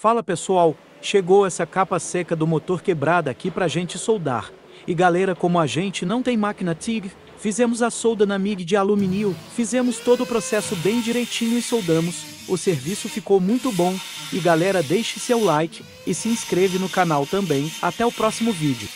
Fala pessoal, chegou essa capa seca do motor quebrada aqui pra gente soldar. E galera, como a gente não tem máquina TIG, fizemos a solda na MIG de alumínio, fizemos todo o processo bem direitinho e soldamos. O serviço ficou muito bom. E galera, deixe seu like e se inscreve no canal também. Até o próximo vídeo.